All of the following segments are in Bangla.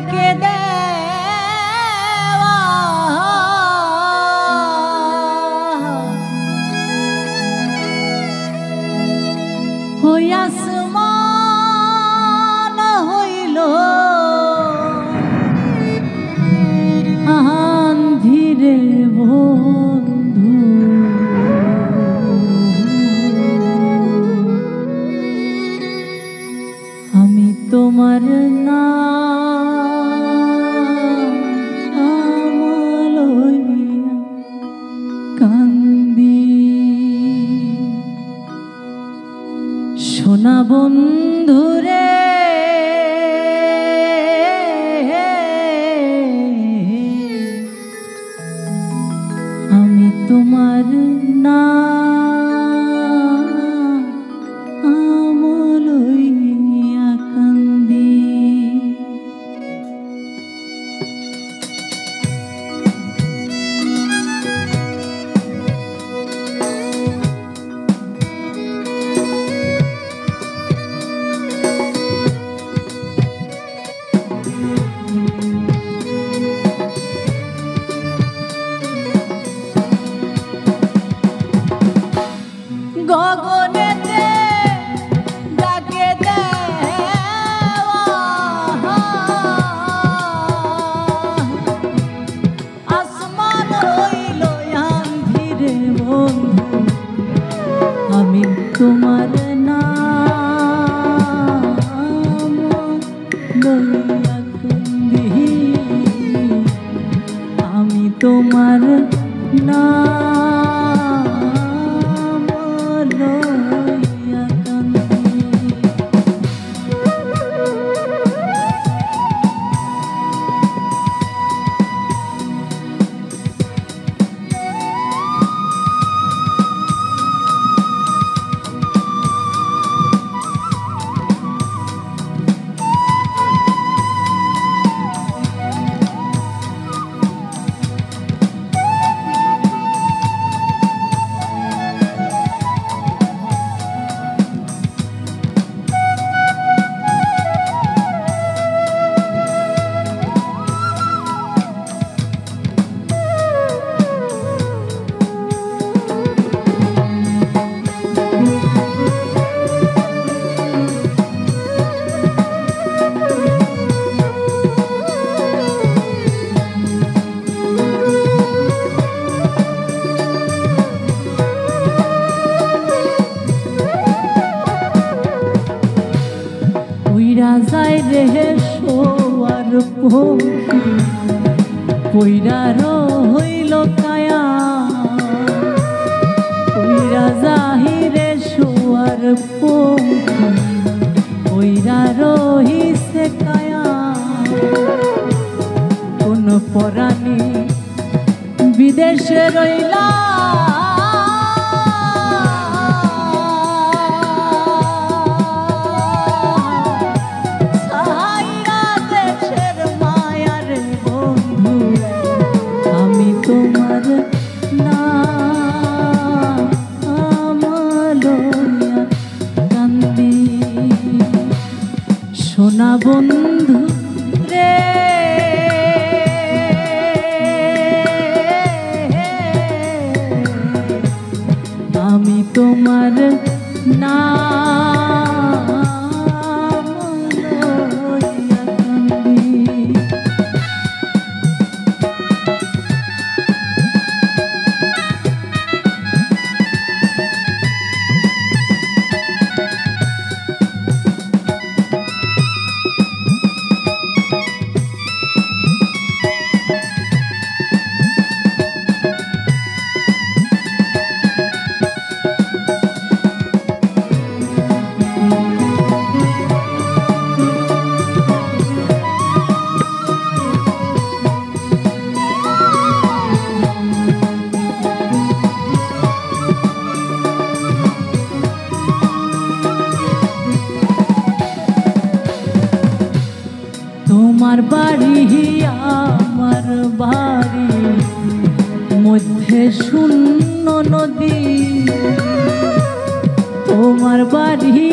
ডাকে দে হইয়াসমান হইল আন্ধিরে আমি তোমার না যায় রে সোয়ার পক্ষী পইরার হইল কায়া। উইরা যাহি রে সোয়ার পক্ষী পইরার কায়া। কোন পরাণী বিদেশে রইলা। সোনা বন্ধু রে। আমি তোমার নাম বাড়ি, মধ্যে শূন্য নদী। তোমার বাড়ি,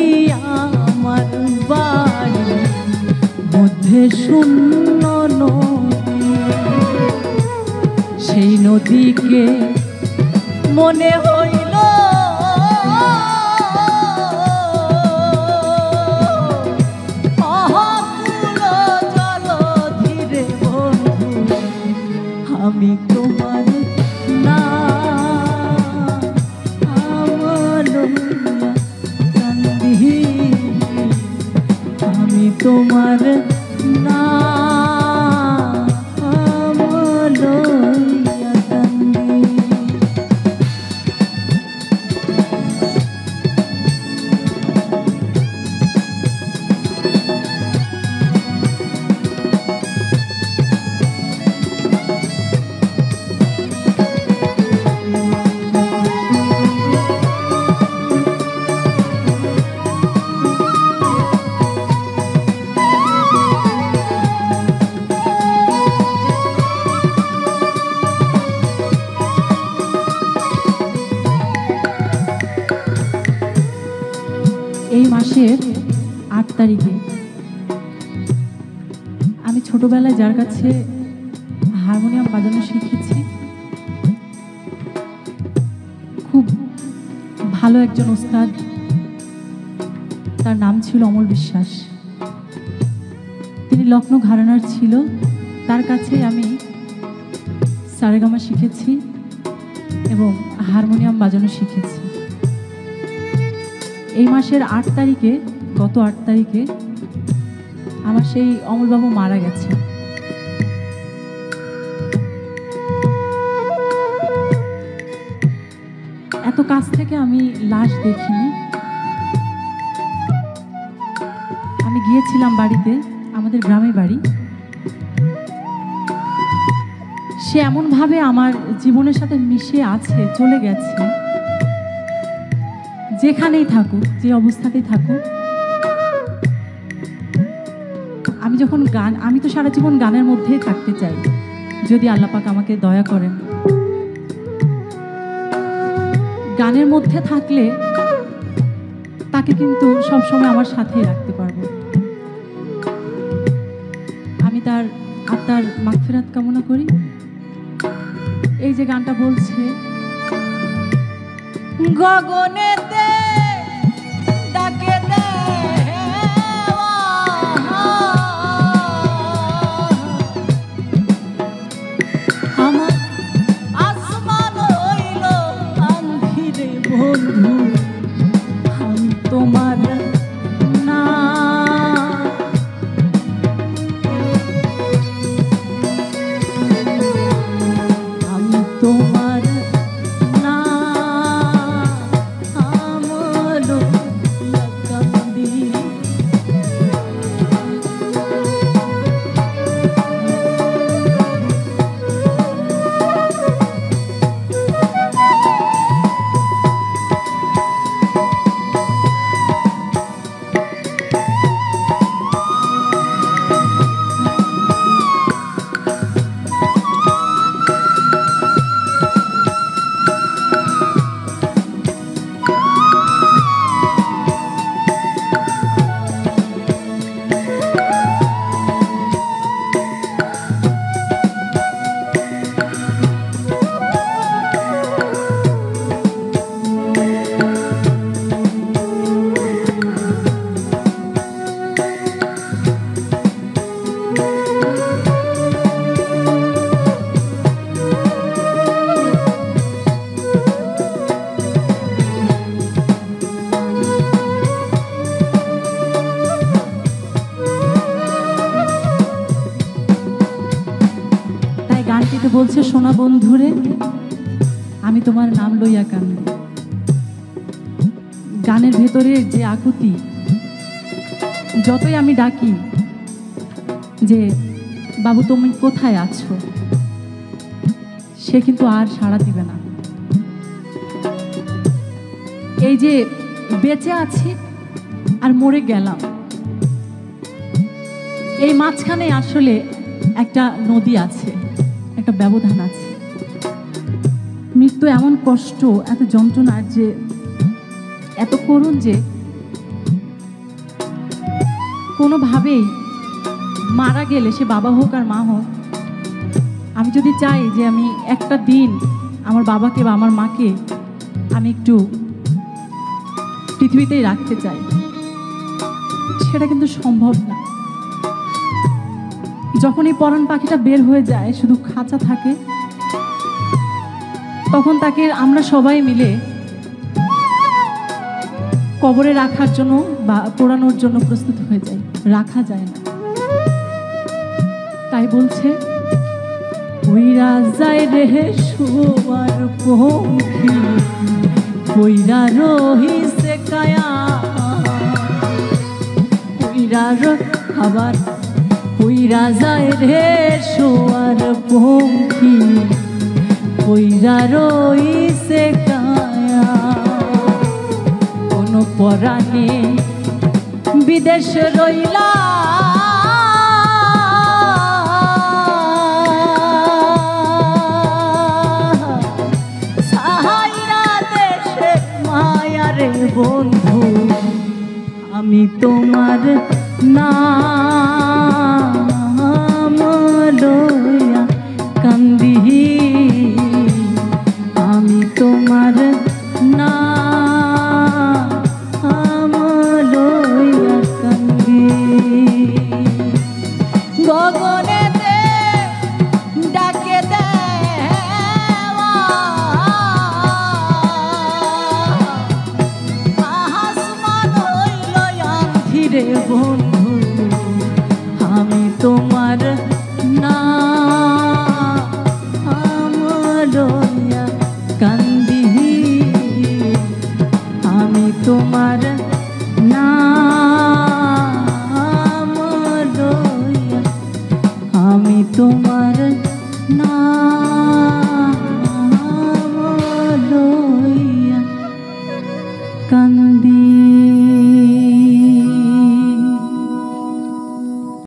আমার বাড়ি, মধ্যে শূন্য নদী। সেই নদীকে মনে হইল এই মাসের আট তারিখে আমি ছোটবেলায় যার কাছে হারমোনিয়াম বাজানো শিখেছি, খুব ভালো একজন ওস্তাদ, তার নাম ছিল অমল বিশ্বাস। তিনি লখনৌ ঘরানার ছিল, তার কাছে আমি সারেগামা শিখেছি এবং হারমোনিয়াম বাজানো শিখেছি। এই মাসের আট তারিখে, গত আট তারিখে আমার সেই অমলবাবু মারা গেছে। এত কাছ থেকে আমি লাশ দেখিনি। আমি গিয়েছিলাম বাড়িতে, আমাদের গ্রামে বাড়ি। সে এমনভাবে আমার জীবনের সাথে মিশে আছে, চলে গেছে। যেখানেই থাকুক, যে অবস্থাতেই থাকুক, আমি যখন গান, আমি তো সারা জীবন গানের মধ্যেই থাকতে চাই। যদি আল্লাপাক আমাকে দয়া করেন। গানের মধ্যে থাকলে তাকে কিন্তু সবসময় আমার সাথেই রাখতে পারব। আমি তার আত্মার মাগফিরাত কামনা করি। এই যে গানটা বলছে গগনেতে আমার বন্ধুরে, আমি তোমার নাম লইয়া কান্দি গানের ভেতরে যে আকুতি, যতই আমি ডাকি যে, বাবু, তুমি কোথায় আছো? সে কিন্তু আর সাড়া দিবে না। এই যে বেঁচে আছি আর মরে গেলাম, এই মাঝখানে আসলে একটা নদী আছে। একটা ব্যবধান আছে। মৃত্যু এমন কষ্ট, এত যন্ত্রণার যে, এত করুণ যে, কোনোভাবেই মারা গেলে সে বাবা হোক আর মা হোক, আমি যদি চাই যে আমি একটা দিন আমার বাবাকে বা আমার মাকে আমি একটু পৃথিবীতেই রাখতে চাই, সেটা কিন্তু সম্ভব না। যখন এই পরাণ পাখিটা বের হয়ে যায়, শুধু খাঁচা থাকে, তখন তাকে আমরা সবাই মিলে কবরে রাখার জন্য বা পোড়ানোর জন্য প্রস্তুত হয়ে যাই। রাখা যায় না। তাই বলছে ওইরা যায় রে শোয়ার পঙ্খী ওইরা রহিছে কায়া ওইরা র- আবার ওইরা যায় রে শোয়ার পঙ্খী ওইরা রইছে কায়া। কোন পরাণে বিদেশ রইলা। বন্ধু, আমি তোমার নাম